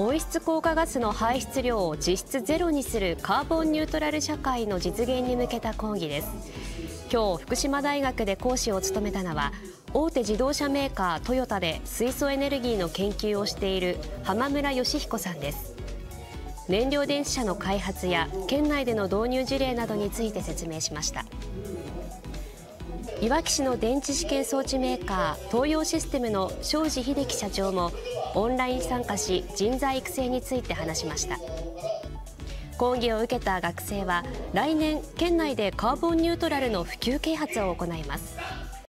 温室効果ガスの排出量を実質ゼロにするカーボンニュートラル社会の実現に向けた講義です。今日福島大学で講師を務めたのは大手自動車メーカートヨタで水素エネルギーの研究をしている浜村義彦さんです。燃料電池車の開発や県内での導入事例などについて説明しました。いわき市の電池試験装置メーカー東洋システムの庄司秀樹社長もオンライン参加し人材育成について話しました。講義を受けた学生は来年県内でカーボンニュートラルの普及啓発を行います。